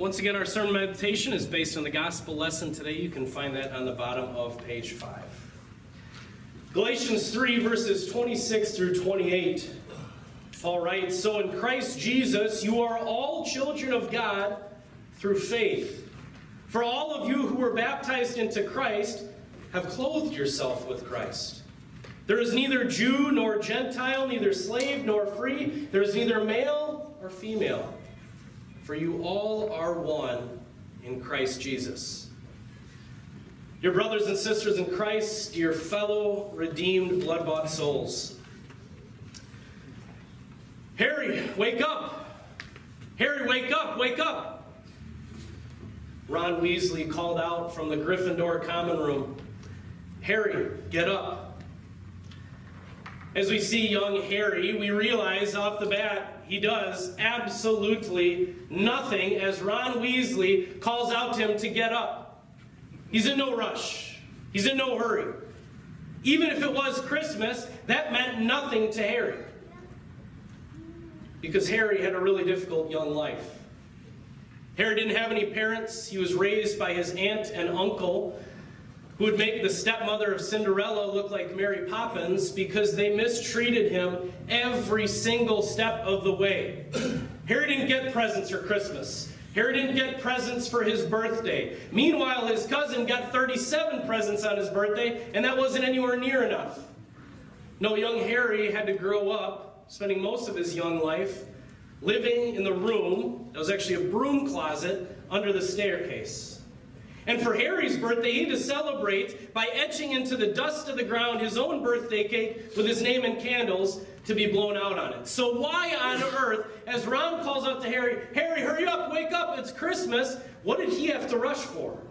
Once again, our sermon meditation is based on the gospel lesson today. You can find that on the bottom of page 5. Galatians 3, verses 26 through 28. All right, so in Christ Jesus, you are all children of God through faith. For all of you who were baptized into Christ have clothed yourself with Christ. There is neither Jew nor Gentile, neither slave nor free. There is neither male or female for you all are one in Christ Jesus. Your brothers and sisters in Christ, your fellow redeemed, blood bought souls. Harry, wake up! Harry, wake up, wake up! Ron Weasley called out from the Gryffindor common room Harry, get up. As we see young Harry, we realize off the bat he does absolutely nothing as Ron Weasley calls out to him to get up. He's in no rush, he's in no hurry. Even if it was Christmas, that meant nothing to Harry. Because Harry had a really difficult young life. Harry didn't have any parents. He was raised by his aunt and uncle who would make the stepmother of Cinderella look like Mary Poppins because they mistreated him every single step of the way. Harry didn't get presents for Christmas. Harry didn't get presents for his birthday. Meanwhile, his cousin got 37 presents on his birthday, and that wasn't anywhere near enough. No, young Harry had to grow up, spending most of his young life living in the room that was actually a broom closet under the staircase. And for Harry's birthday, he had to celebrate by etching into the dust of the ground his own birthday cake with his name and candles to be blown out on it. So why on earth, as Ron calls out to Harry, Harry, hurry up, wake up, it's Christmas, what did he have to rush for?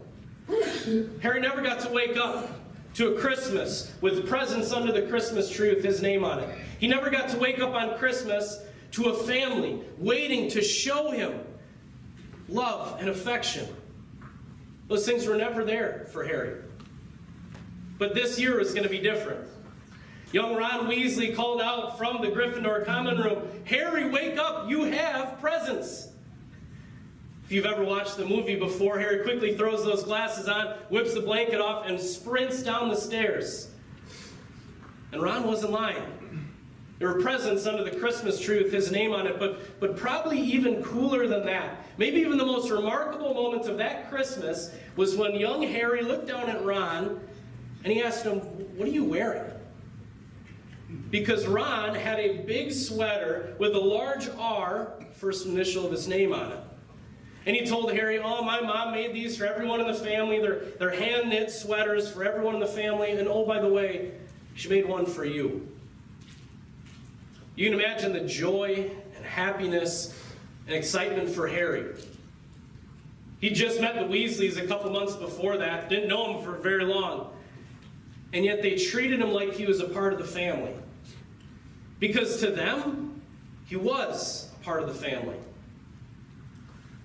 Harry never got to wake up to a Christmas with presents under the Christmas tree with his name on it. He never got to wake up on Christmas to a family waiting to show him love and affection. Those things were never there for Harry. But this year is going to be different. Young Ron Weasley called out from the Gryffindor common room, Harry, wake up, you have presents. If you've ever watched the movie before, Harry quickly throws those glasses on, whips the blanket off, and sprints down the stairs. And Ron wasn't lying. There were presents under the Christmas tree with his name on it, but, but probably even cooler than that. Maybe even the most remarkable moment of that Christmas was when young Harry looked down at Ron and he asked him, What are you wearing? Because Ron had a big sweater with a large R, first initial of his name on it. And he told Harry, Oh, my mom made these for everyone in the family. They're, they're hand knit sweaters for everyone in the family. And oh, by the way, she made one for you. You can imagine the joy and happiness and excitement for Harry. He just met the Weasleys a couple months before that, didn't know him for very long. And yet they treated him like he was a part of the family. Because to them, he was a part of the family.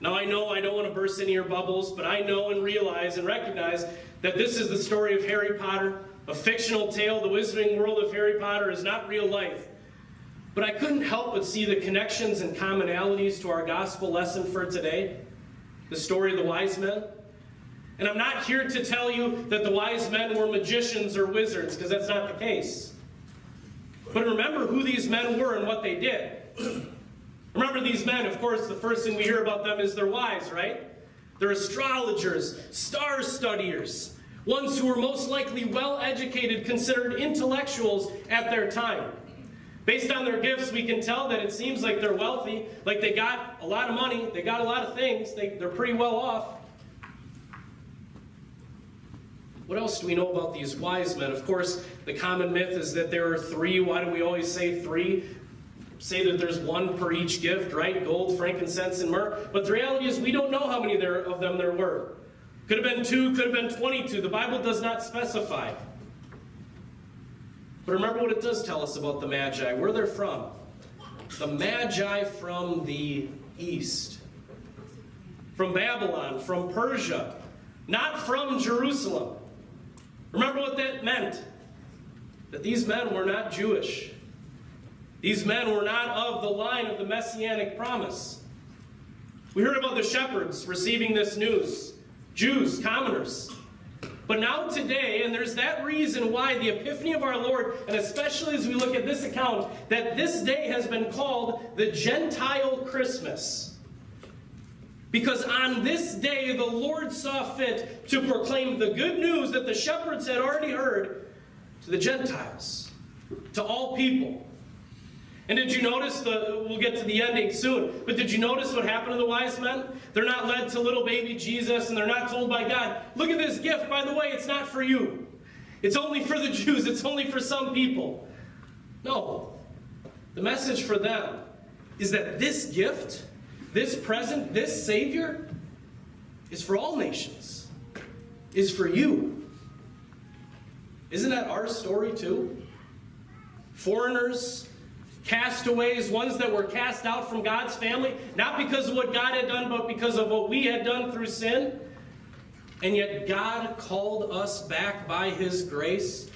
Now I know I don't want to burst any of your bubbles, but I know and realize and recognize that this is the story of Harry Potter, a fictional tale. The wizarding world of Harry Potter is not real life. But I couldn't help but see the connections and commonalities to our gospel lesson for today the story of the wise men. And I'm not here to tell you that the wise men were magicians or wizards, because that's not the case. But remember who these men were and what they did. remember these men, of course, the first thing we hear about them is they're wise, right? They're astrologers, star studiers, ones who were most likely well educated, considered intellectuals at their time. Based on their gifts, we can tell that it seems like they're wealthy, like they got a lot of money, they got a lot of things, they, they're pretty well off. What else do we know about these wise men? Of course, the common myth is that there are three. Why do we always say three? Say that there's one per each gift, right? Gold, frankincense, and myrrh. But the reality is, we don't know how many there, of them there were. Could have been two, could have been 22. The Bible does not specify. But remember what it does tell us about the Magi, where they're from. The Magi from the east, from Babylon, from Persia, not from Jerusalem. Remember what that meant? That these men were not Jewish. These men were not of the line of the messianic promise. We heard about the shepherds receiving this news, Jews, commoners. But now today, and there's that reason why the Epiphany of our Lord, and especially as we look at this account, that this day has been called the Gentile Christmas. Because on this day, the Lord saw fit to proclaim the good news that the shepherds had already heard to the Gentiles, to all people. And did you notice the, we'll get to the ending soon, but did you notice what happened to the wise men? They're not led to little baby Jesus and they're not told by God, look at this gift, by the way, it's not for you. It's only for the Jews, it's only for some people. No. The message for them is that this gift, this present, this Savior, is for all nations, is for you. Isn't that our story too? Foreigners, castaways, ones that were cast out from God's family, not because of what God had done, but because of what we had done through sin. And yet God called us back by His grace.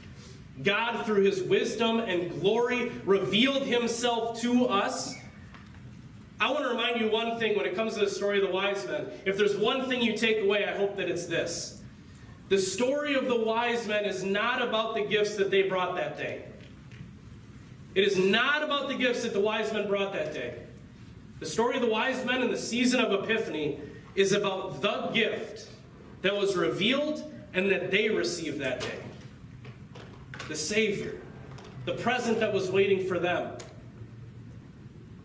God, through His wisdom and glory, revealed Himself to us. I want to remind you one thing when it comes to the story of the wise men. If there's one thing you take away, I hope that it's this. The story of the wise men is not about the gifts that they brought that day. It is not about the gifts that the wise men brought that day. The story of the wise men in the season of Epiphany is about the gift that was revealed and that they received that day. The Savior, the present that was waiting for them.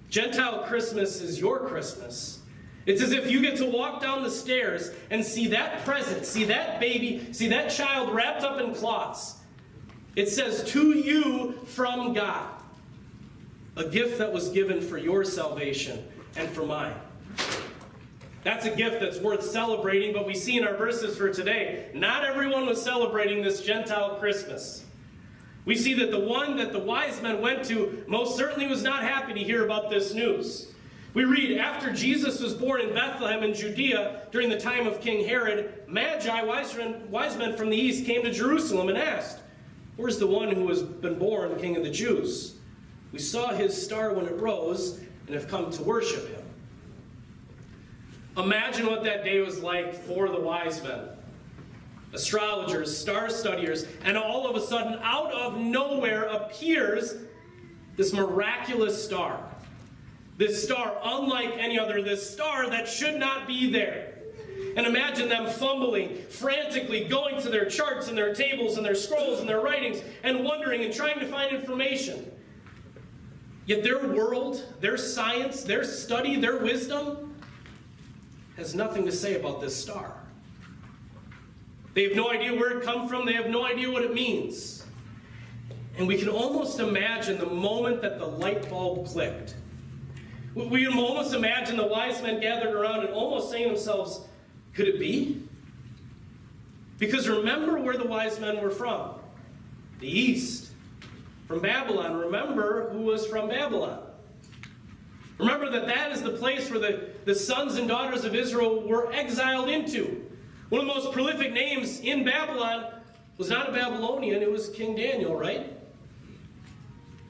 Gentile Christmas is your Christmas. It's as if you get to walk down the stairs and see that present, see that baby, see that child wrapped up in cloths. It says, to you from God. A gift that was given for your salvation and for mine. That's a gift that's worth celebrating, but we see in our verses for today, not everyone was celebrating this Gentile Christmas. We see that the one that the wise men went to most certainly was not happy to hear about this news. We read, after Jesus was born in Bethlehem in Judea during the time of King Herod, Magi, wise men from the east, came to Jerusalem and asked, Where's the one who has been born king of the Jews? We saw his star when it rose and have come to worship him. Imagine what that day was like for the wise men. Astrologers, star studiers, and all of a sudden, out of nowhere, appears this miraculous star. This star, unlike any other, this star that should not be there. And imagine them fumbling, frantically going to their charts and their tables and their scrolls and their writings and wondering and trying to find information. Yet their world, their science, their study, their wisdom has nothing to say about this star. They have no idea where it come from. They have no idea what it means. And we can almost imagine the moment that the light bulb clicked. We can almost imagine the wise men gathered around and almost saying to themselves, could it be? Because remember where the wise men were from the east, from Babylon. Remember who was from Babylon. Remember that that is the place where the, the sons and daughters of Israel were exiled into. One of the most prolific names in Babylon was not a Babylonian, it was King Daniel, right?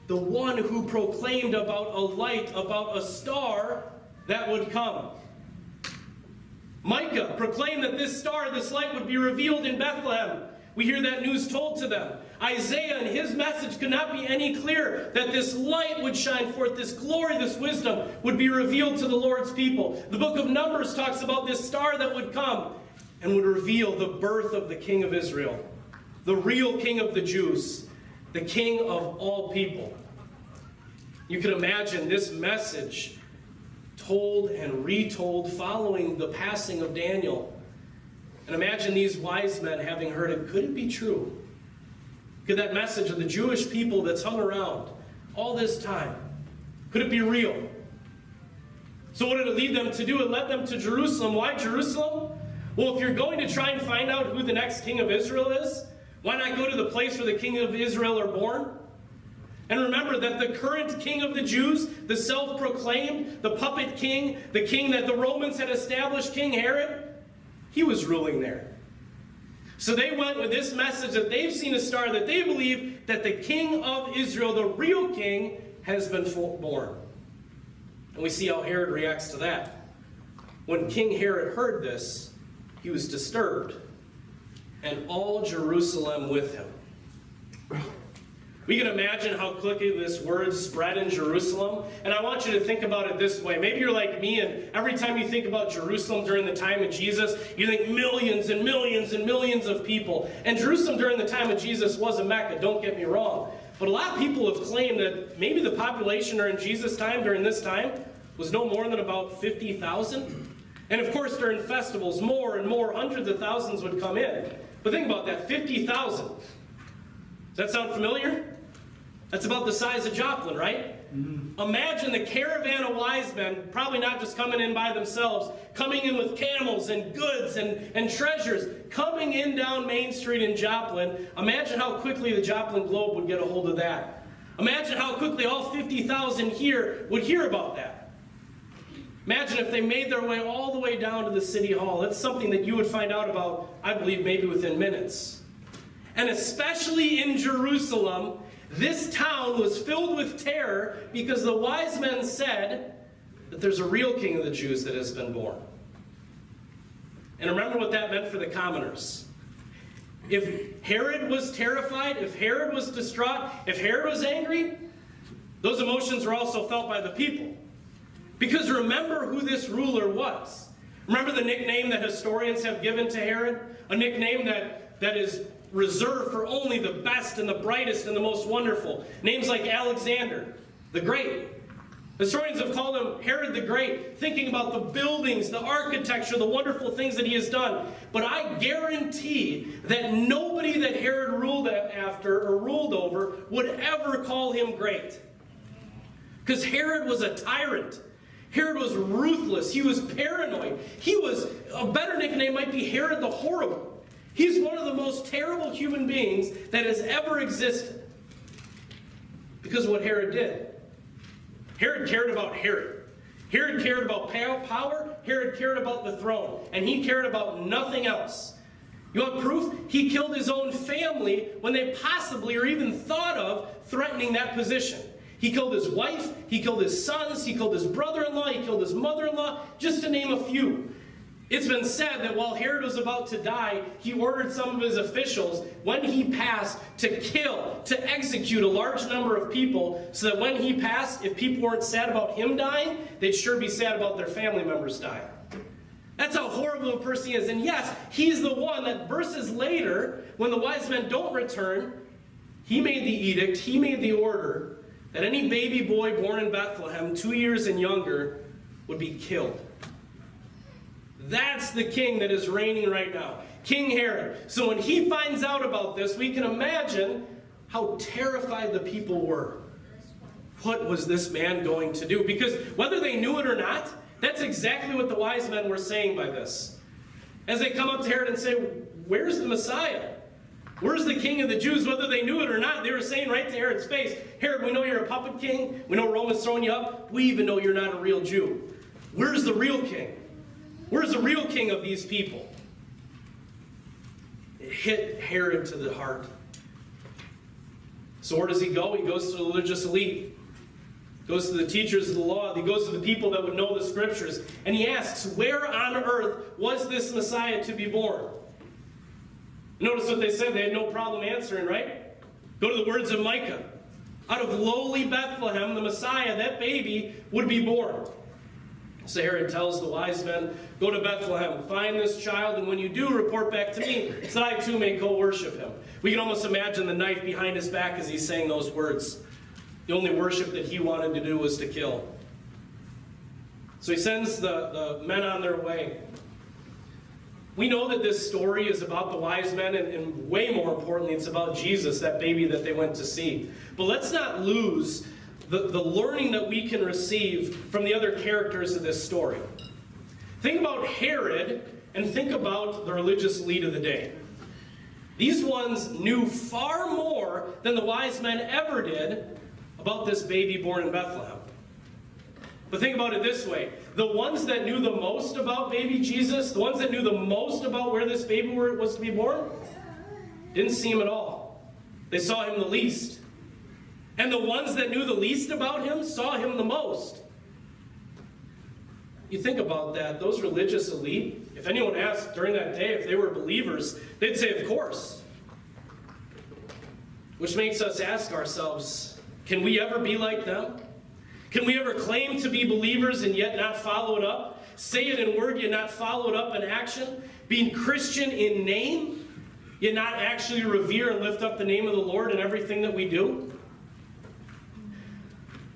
The one who proclaimed about a light, about a star that would come. Micah proclaimed that this star, this light, would be revealed in Bethlehem. We hear that news told to them. Isaiah and his message could not be any clearer that this light would shine forth, this glory, this wisdom would be revealed to the Lord's people. The book of Numbers talks about this star that would come and would reveal the birth of the King of Israel, the real King of the Jews, the King of all people. You can imagine this message told and retold following the passing of Daniel. And imagine these wise men having heard it. Could it be true? Could that message of the Jewish people that's hung around all this time, could it be real? So what did it lead them to do? It led them to Jerusalem. Why Jerusalem? Well, if you're going to try and find out who the next king of Israel is, why not go to the place where the king of Israel are born? And remember that the current king of the Jews, the self proclaimed, the puppet king, the king that the Romans had established, King Herod, he was ruling there. So they went with this message that they've seen a star, that they believe that the king of Israel, the real king, has been born. And we see how Herod reacts to that. When King Herod heard this, he was disturbed, and all Jerusalem with him. We can imagine how quickly this word spread in Jerusalem. And I want you to think about it this way. Maybe you're like me, and every time you think about Jerusalem during the time of Jesus, you think millions and millions and millions of people. And Jerusalem during the time of Jesus was a Mecca, don't get me wrong. But a lot of people have claimed that maybe the population during Jesus' time, during this time, was no more than about 50,000. And of course, during festivals, more and more, hundreds of thousands would come in. But think about that 50,000. Does that sound familiar? That's about the size of Joplin, right? Mm-hmm. Imagine the caravan of wise men, probably not just coming in by themselves, coming in with camels and goods and, and treasures, coming in down Main Street in Joplin. Imagine how quickly the Joplin Globe would get a hold of that. Imagine how quickly all 50,000 here would hear about that. Imagine if they made their way all the way down to the city hall. That's something that you would find out about, I believe, maybe within minutes. And especially in Jerusalem, this town was filled with terror because the wise men said that there's a real king of the Jews that has been born. And remember what that meant for the commoners. If Herod was terrified, if Herod was distraught, if Herod was angry, those emotions were also felt by the people. Because remember who this ruler was. Remember the nickname that historians have given to Herod? A nickname that, that is reserved for only the best and the brightest and the most wonderful. Names like Alexander the Great. Historians have called him Herod the Great, thinking about the buildings, the architecture, the wonderful things that he has done. But I guarantee that nobody that Herod ruled after or ruled over would ever call him great. Because Herod was a tyrant. Herod was ruthless. He was paranoid. He was, a better nickname might be Herod the Horrible. He's one of the most terrible human beings that has ever existed. Because of what Herod did. Herod cared about Herod. Herod cared about power. Herod cared about the throne. And he cared about nothing else. You want proof? He killed his own family when they possibly or even thought of threatening that position. He killed his wife, he killed his sons, he killed his brother in law, he killed his mother in law, just to name a few. It's been said that while Herod was about to die, he ordered some of his officials, when he passed, to kill, to execute a large number of people, so that when he passed, if people weren't sad about him dying, they'd sure be sad about their family members dying. That's how horrible a person he is. And yes, he's the one that verses later, when the wise men don't return, he made the edict, he made the order that any baby boy born in Bethlehem, two years and younger, would be killed. That's the king that is reigning right now, King Herod. So when he finds out about this, we can imagine how terrified the people were. What was this man going to do? Because whether they knew it or not, that's exactly what the wise men were saying by this. As they come up to Herod and say, Where's the Messiah? Where's the king of the Jews? Whether they knew it or not, they were saying right to Herod's face, Herod, we know you're a puppet king. We know Rome is throwing you up. We even know you're not a real Jew. Where's the real king? Where's the real king of these people? It hit Herod to the heart. So where does he go? He goes to the religious elite. Goes to the teachers of the law. He goes to the people that would know the scriptures. And he asks, where on earth was this Messiah to be born? Notice what they said. They had no problem answering, right? Go to the words of Micah. Out of lowly Bethlehem, the Messiah, that baby, would be born. So Herod tells the wise men, Go to Bethlehem, find this child, and when you do, report back to me, so that I too may go worship him. We can almost imagine the knife behind his back as he's saying those words. The only worship that he wanted to do was to kill. So he sends the, the men on their way. We know that this story is about the wise men, and, and way more importantly, it's about Jesus, that baby that they went to see. But let's not lose the, the learning that we can receive from the other characters of this story. Think about Herod and think about the religious elite of the day. These ones knew far more than the wise men ever did about this baby born in Bethlehem. But think about it this way the ones that knew the most about baby Jesus, the ones that knew the most about where this baby was to be born, didn't see him at all. They saw him the least. And the ones that knew the least about him saw him the most. you think about that, those religious elite, if anyone asked during that day if they were believers, they'd say, Of course. Which makes us ask ourselves can we ever be like them? Can we ever claim to be believers and yet not follow it up? Say it in word, yet not follow it up in action? Being Christian in name, yet not actually revere and lift up the name of the Lord in everything that we do?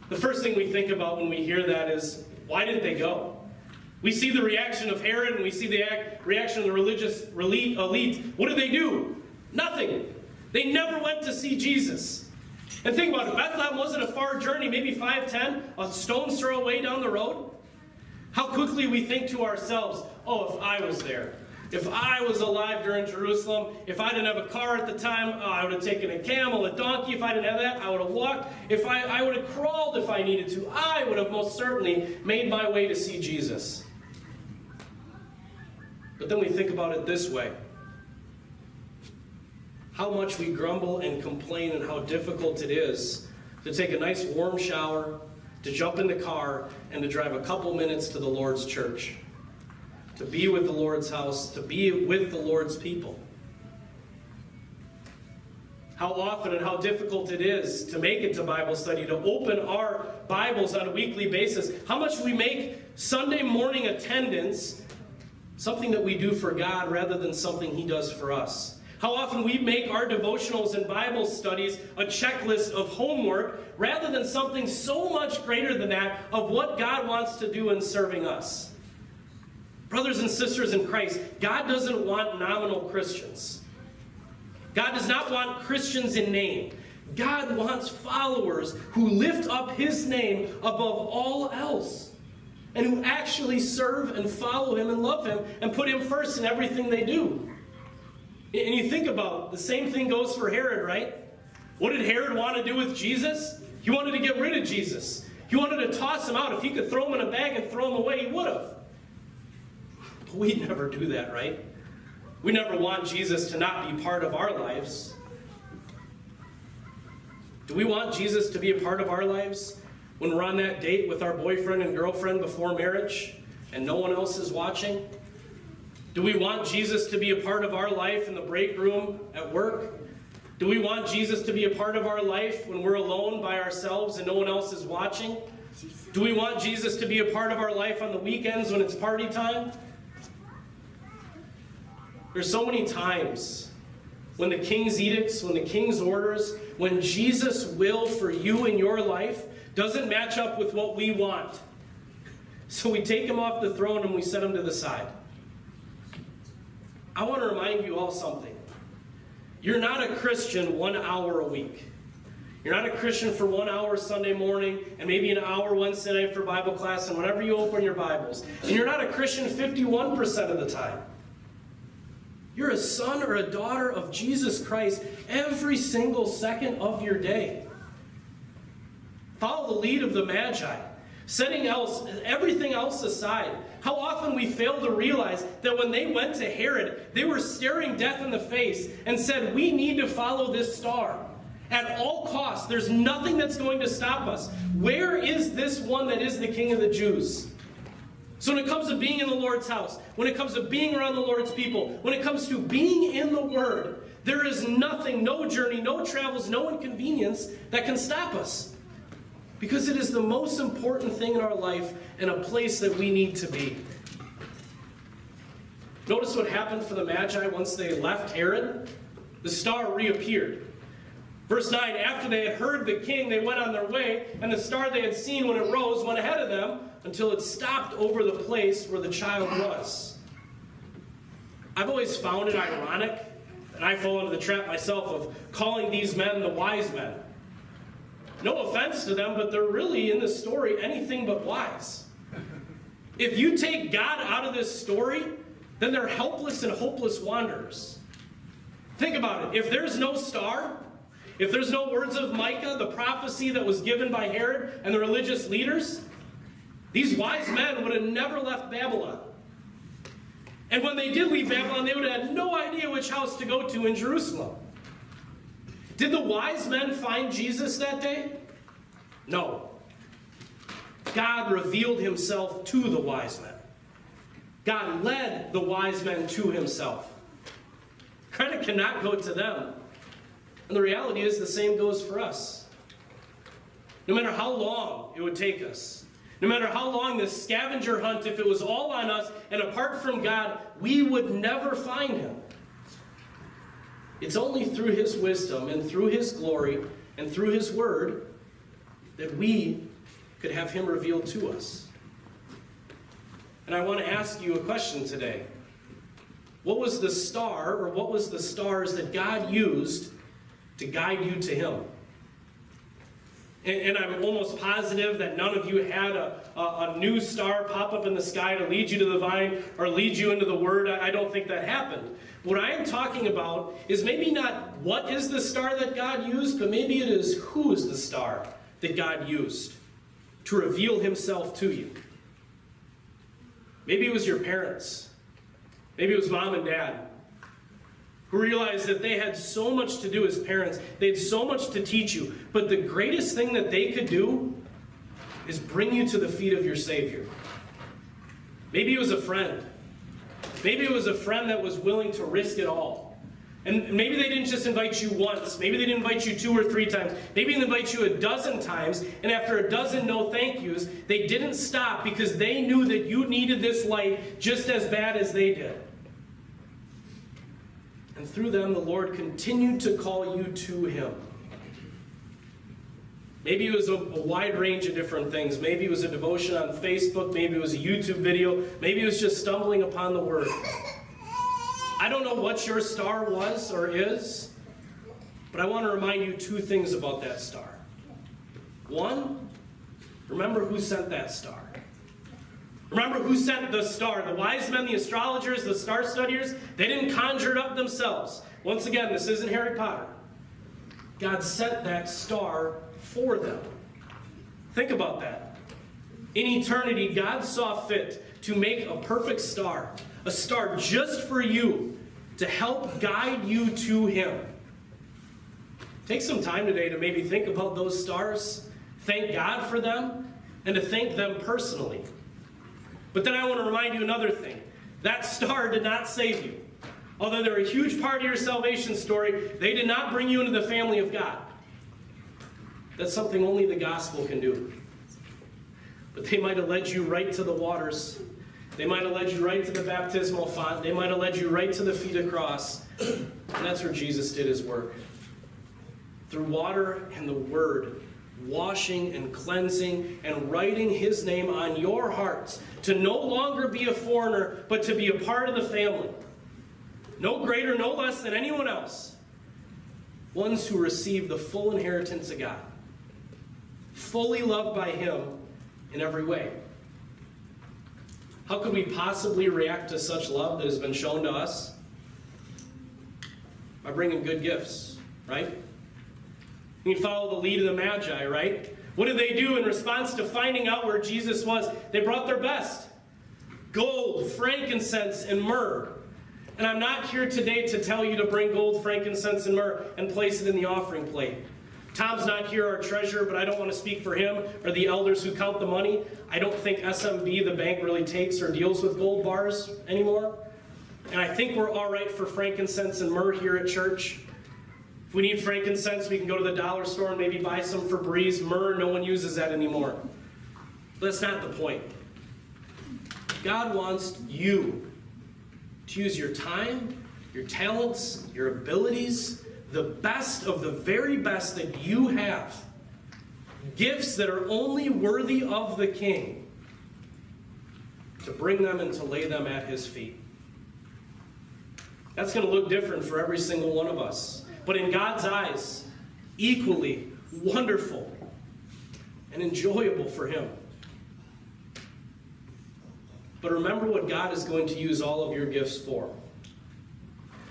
The first thing we think about when we hear that is why didn't they go? We see the reaction of Herod and we see the reaction of the religious elite. What did they do? Nothing. They never went to see Jesus. And think about it Bethlehem wasn't a far journey, maybe 5, 10, a stone's throw away down the road. How quickly we think to ourselves, oh, if I was there, if I was alive during Jerusalem, if I didn't have a car at the time, oh, I would have taken a camel, a donkey. If I didn't have that, I would have walked. If I, I would have crawled if I needed to. I would have most certainly made my way to see Jesus. But then we think about it this way how much we grumble and complain and how difficult it is to take a nice warm shower, to jump in the car, and to drive a couple minutes to the Lord's church, to be with the Lord's house, to be with the Lord's people. How often and how difficult it is to make it to Bible study, to open our Bibles on a weekly basis. How much we make Sunday morning attendance something that we do for God rather than something He does for us. How often we make our devotionals and Bible studies a checklist of homework rather than something so much greater than that of what God wants to do in serving us. Brothers and sisters in Christ, God doesn't want nominal Christians. God does not want Christians in name. God wants followers who lift up His name above all else and who actually serve and follow Him and love Him and put Him first in everything they do. And you think about the same thing goes for Herod, right? What did Herod want to do with Jesus? He wanted to get rid of Jesus. He wanted to toss him out. If he could throw him in a bag and throw him away, he would have. We never do that, right? We never want Jesus to not be part of our lives. Do we want Jesus to be a part of our lives when we're on that date with our boyfriend and girlfriend before marriage and no one else is watching? Do we want Jesus to be a part of our life in the break room at work? Do we want Jesus to be a part of our life when we're alone by ourselves and no one else is watching? Do we want Jesus to be a part of our life on the weekends when it's party time? There's so many times when the king's edicts, when the king's orders, when Jesus' will for you in your life doesn't match up with what we want. So we take him off the throne and we set him to the side. I want to remind you all something. You're not a Christian one hour a week. You're not a Christian for one hour Sunday morning and maybe an hour Wednesday night for Bible class and whenever you open your Bibles. And you're not a Christian 51% of the time. You're a son or a daughter of Jesus Christ every single second of your day. Follow the lead of the Magi setting else, everything else aside, how often we fail to realize that when they went to Herod, they were staring death in the face and said, We need to follow this star. At all costs, there's nothing that's going to stop us. Where is this one that is the king of the Jews? So, when it comes to being in the Lord's house, when it comes to being around the Lord's people, when it comes to being in the Word, there is nothing, no journey, no travels, no inconvenience that can stop us. Because it is the most important thing in our life and a place that we need to be. Notice what happened for the Magi once they left Herod? The star reappeared. Verse 9 After they had heard the king, they went on their way, and the star they had seen when it rose went ahead of them until it stopped over the place where the child was. I've always found it ironic, and I fall into the trap myself of calling these men the wise men. No offense to them, but they're really in this story anything but wise. If you take God out of this story, then they're helpless and hopeless wanderers. Think about it. If there's no star, if there's no words of Micah, the prophecy that was given by Herod and the religious leaders, these wise men would have never left Babylon. And when they did leave Babylon, they would have had no idea which house to go to in Jerusalem. Did the wise men find Jesus that day? No. God revealed himself to the wise men. God led the wise men to himself. Credit cannot go to them. And the reality is, the same goes for us. No matter how long it would take us, no matter how long this scavenger hunt, if it was all on us and apart from God, we would never find him. It's only through his wisdom and through his glory and through his word that we could have him revealed to us. And I want to ask you a question today. What was the star, or what was the stars that God used to guide you to him? And, and I'm almost positive that none of you had a, a, a, new star pop up in the sky to lead you to the vine or lead you into the word. I, I don't think that happened. What I am talking about is maybe not what is the star that God used, but maybe it is who is the star that God used to reveal himself to you. Maybe it was your parents. Maybe it was mom and dad who realized that they had so much to do as parents. They had so much to teach you. But the greatest thing that they could do is bring you to the feet of your Savior. Maybe it was a friend. Maybe it was a friend that was willing to risk it all. And maybe they didn't just invite you once. Maybe they didn't invite you two or three times. Maybe they invite you a dozen times, and after a dozen no thank yous, they didn't stop because they knew that you needed this light just as bad as they did. And through them, the Lord continued to call you to Him. Maybe it was a, a, wide range of different things. Maybe it was a devotion on Facebook. Maybe it was a YouTube video. Maybe it was just stumbling upon the Word. I don't know what your star was or is, but I want to remind you two things about that star. One, remember who sent that star. Remember who sent the star? The wise men, the astrologers, the star studiers? They didn't conjure it up themselves. Once again, this isn't Harry Potter. God sent that star for them. Think about that. In eternity, God saw fit to make a perfect star, a star just for you to help guide you to Him. Take some time today to maybe think about those stars, thank God for them, and to thank them personally. But then I want to remind you another thing that star did not save you. Although they're a huge part of your salvation story, they did not bring you into the family of God. That's something only the gospel can do. But they might have led you right to the waters. They might have led you right to the baptismal font. They might have led you right to the feet of cross. And that's where Jesus did his work. Through water and the word, washing and cleansing and writing his name on your hearts to no longer be a foreigner, but to be a part of the family. No greater, no less than anyone else. Ones who receive the full inheritance of God, fully loved by him in every way. How could we possibly react to such love that has been shown to us? By bringing good gifts, right? You follow the lead of the Magi, right? What did they do in response to finding out where Jesus was? They brought their best gold, frankincense, and myrrh. And I'm not here today to tell you to bring gold, frankincense, and myrrh and place it in the offering plate. Tom's not here, our treasurer, but I don't want to speak for him or the elders who count the money. I don't think SMB, the bank, really takes or deals with gold bars anymore. And I think we're all right for frankincense and myrrh here at church. If we need frankincense, we can go to the dollar store and maybe buy some Febreze. Myrrh, no one uses that anymore. But that's not the point. God wants you to use your time, your talents, your abilities, the best of the very best that you have. Gifts that are only worthy of the King. To bring them and to lay them at his feet. That's going to look different for every single one of us but in God's eyes, equally wonderful and enjoyable for Him. But remember what God is going to use all of your gifts for.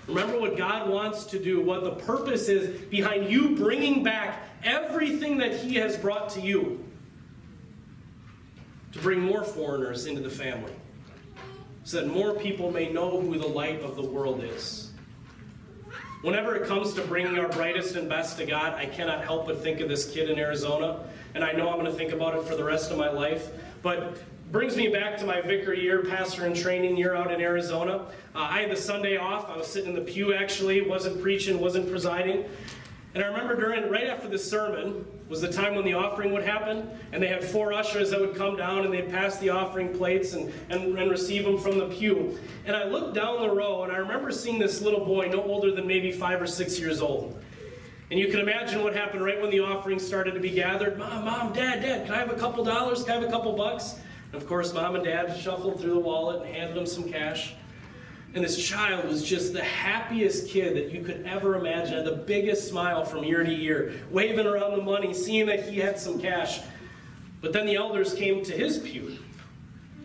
Remember what God wants to do, what the purpose is behind you bringing back everything that He has brought to you to bring more foreigners into the family so that more people may know who the light of the world is. Whenever it comes to bringing our brightest and best to God, I cannot help but think of this kid in Arizona, and I know I'm going to think about it for the rest of my life. But brings me back to my vicar year, pastor and training year out in Arizona. Uh, I had the Sunday off. I was sitting in the pew actually, wasn't preaching, wasn't presiding. And I remember during, right after the sermon, was the time when the offering would happen. And they had four ushers that would come down and they'd pass the offering plates and, and, and receive them from the pew. And I looked down the row and I remember seeing this little boy, no older than maybe five or six years old. And you can imagine what happened right when the offering started to be gathered. Mom, mom, dad, dad, can I have a couple dollars? Can I have a couple bucks? And of course, mom and dad shuffled through the wallet and handed him some cash. And this child was just the happiest kid that you could ever imagine, had the biggest smile from ear to ear, waving around the money, seeing that he had some cash. But then the elders came to his pew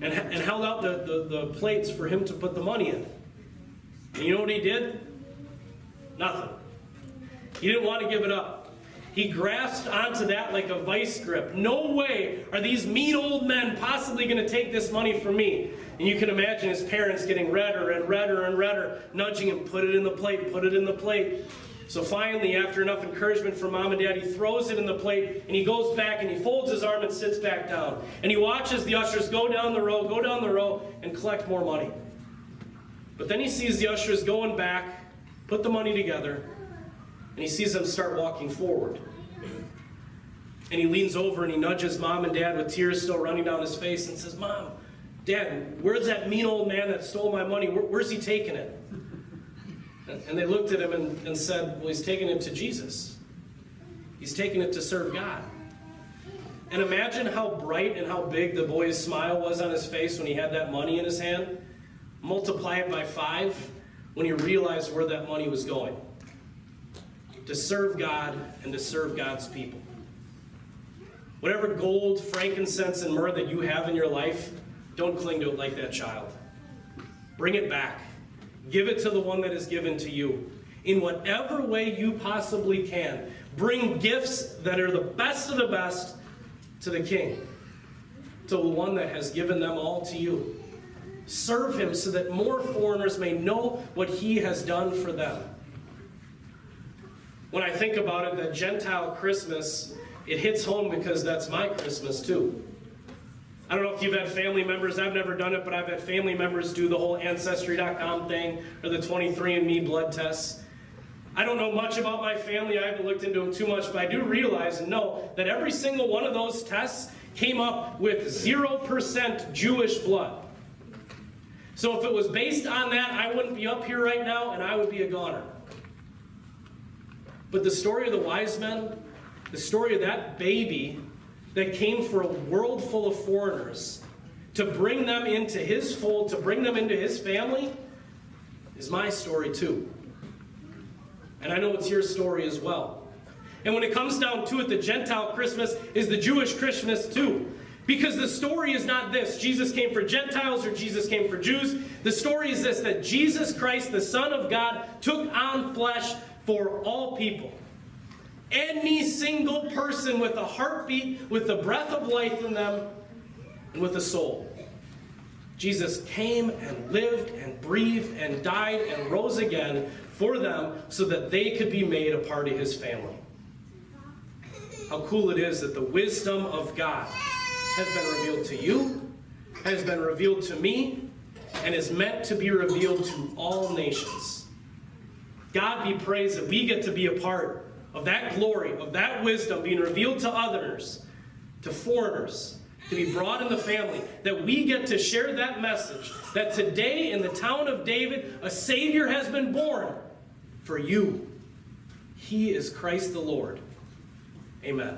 and, and held out the, the, the plates for him to put the money in. And you know what he did? Nothing. He didn't want to give it up. He grasped onto that like a vice grip. No way are these mean old men possibly going to take this money from me. And you can imagine his parents getting redder and redder and redder, nudging him, put it in the plate, put it in the plate. So finally, after enough encouragement from mom and dad, he throws it in the plate and he goes back and he folds his arm and sits back down. And he watches the ushers go down the row, go down the row, and collect more money. But then he sees the ushers going back, put the money together, and he sees them start walking forward. And he leans over and he nudges mom and dad with tears still running down his face and says, Mom, Dad, where's that mean old man that stole my money? Where, where's he taking it? And they looked at him and, and said, Well, he's taking it to Jesus. He's taking it to serve God. And imagine how bright and how big the boy's smile was on his face when he had that money in his hand. Multiply it by five when he realized where that money was going to serve God and to serve God's people. Whatever gold, frankincense, and myrrh that you have in your life, don't cling to it like that child. Bring it back. Give it to the one that is given to you. In whatever way you possibly can, bring gifts that are the best of the best to the King, to the one that has given them all to you. Serve him so that more foreigners may know what he has done for them. When I think about it, that Gentile Christmas, it hits home because that's my Christmas too. I don't know if you've had family members, I've never done it, but I've had family members do the whole Ancestry.com thing or the 23andMe blood tests. I don't know much about my family, I haven't looked into them too much, but I do realize and know that every single one of those tests came up with 0% Jewish blood. So if it was based on that, I wouldn't be up here right now and I would be a goner. But the story of the wise men, the story of that baby that came for a world full of foreigners to bring them into his fold, to bring them into his family, is my story too. And I know it's your story as well. And when it comes down to it, the Gentile Christmas is the Jewish Christmas too. Because the story is not this Jesus came for Gentiles or Jesus came for Jews. The story is this that Jesus Christ, the Son of God, took on flesh for all people. Any single person with a heartbeat, with the breath of life in them, and with a soul. Jesus came and lived and breathed and died and rose again for them so that they could be made a part of his family. How cool it is that the wisdom of God has been revealed to you, has been revealed to me, and is meant to be revealed to all nations. God be praised that we get to be a part of that glory, of that wisdom being revealed to others, to foreigners, to be brought in the family, that we get to share that message that today in the town of David, a Savior has been born for you. He is Christ the Lord. Amen.